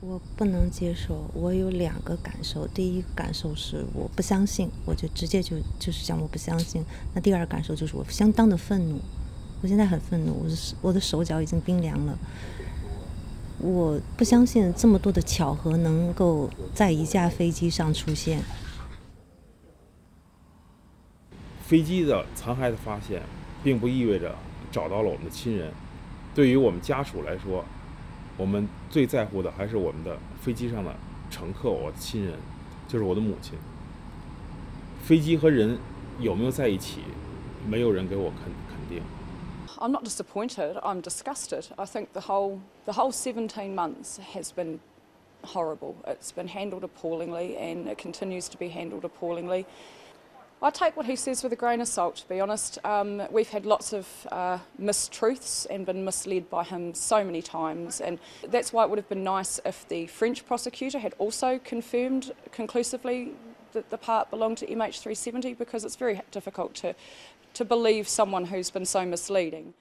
我不能接受，我有两个感受。第一感受是我不相信，我就直接就就是讲我不相信。那第二感受就是我相当的愤怒，我现在很愤怒，我的我的手脚已经冰凉了。我不相信这么多的巧合能够在一架飞机上出现。飞机的残骸的发现，并不意味着找到了我们的亲人。对于我们家属来说，我们最在乎的还是我们的飞机上的乘客，我的亲人，就是我的母亲。飞机和人有没有在一起，没有人给我肯肯定。I'm not disappointed. I'm disgusted. I think the whole the whole 17 months has been horrible. It's been handled appallingly, and it continues to be handled appallingly. I take what he says with a grain of salt, to be honest. Um, we've had lots of uh, mistruths and been misled by him so many times, and that's why it would have been nice if the French prosecutor had also confirmed conclusively that the part belonged to MH370 because it's very difficult to, to believe someone who's been so misleading.